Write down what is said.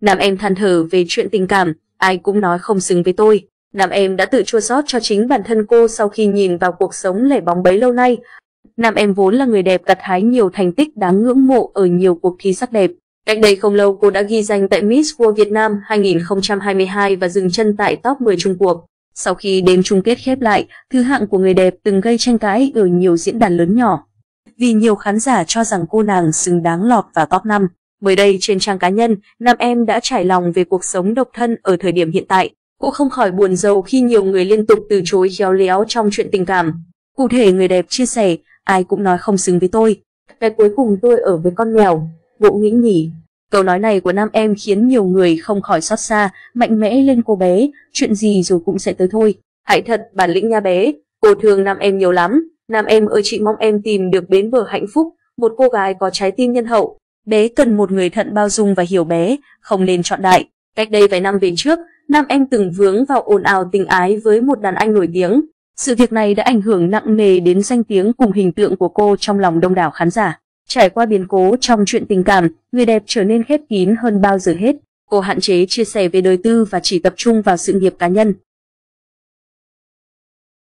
Nam em than thở về chuyện tình cảm, ai cũng nói không xứng với tôi. Nam em đã tự chua xót cho chính bản thân cô sau khi nhìn vào cuộc sống lẻ bóng bấy lâu nay. Nam em vốn là người đẹp gặt hái nhiều thành tích đáng ngưỡng mộ ở nhiều cuộc thi sắc đẹp. Cách đây không lâu cô đã ghi danh tại Miss World Việt Nam 2022 và dừng chân tại top 10 Trung Quốc. Sau khi đêm chung kết khép lại, thứ hạng của người đẹp từng gây tranh cãi ở nhiều diễn đàn lớn nhỏ. Vì nhiều khán giả cho rằng cô nàng xứng đáng lọt vào top 5. Mới đây trên trang cá nhân, nam em đã trải lòng về cuộc sống độc thân ở thời điểm hiện tại. Cô không khỏi buồn rầu khi nhiều người liên tục từ chối khéo léo trong chuyện tình cảm. Cụ thể người đẹp chia sẻ, ai cũng nói không xứng với tôi. Cái cuối cùng tôi ở với con mèo, bộ nghĩ nhỉ. Câu nói này của nam em khiến nhiều người không khỏi xót xa, mạnh mẽ lên cô bé, chuyện gì rồi cũng sẽ tới thôi. Hãy thật bản lĩnh nha bé, cô thương nam em nhiều lắm. Nam em ơi chị mong em tìm được bến bờ hạnh phúc, một cô gái có trái tim nhân hậu. Bé cần một người thận bao dung và hiểu bé, không nên chọn đại. Cách đây vài năm về trước, nam em từng vướng vào ồn ào tình ái với một đàn anh nổi tiếng. Sự việc này đã ảnh hưởng nặng nề đến danh tiếng cùng hình tượng của cô trong lòng đông đảo khán giả. Trải qua biến cố trong chuyện tình cảm, người đẹp trở nên khép kín hơn bao giờ hết. Cô hạn chế chia sẻ về đời tư và chỉ tập trung vào sự nghiệp cá nhân.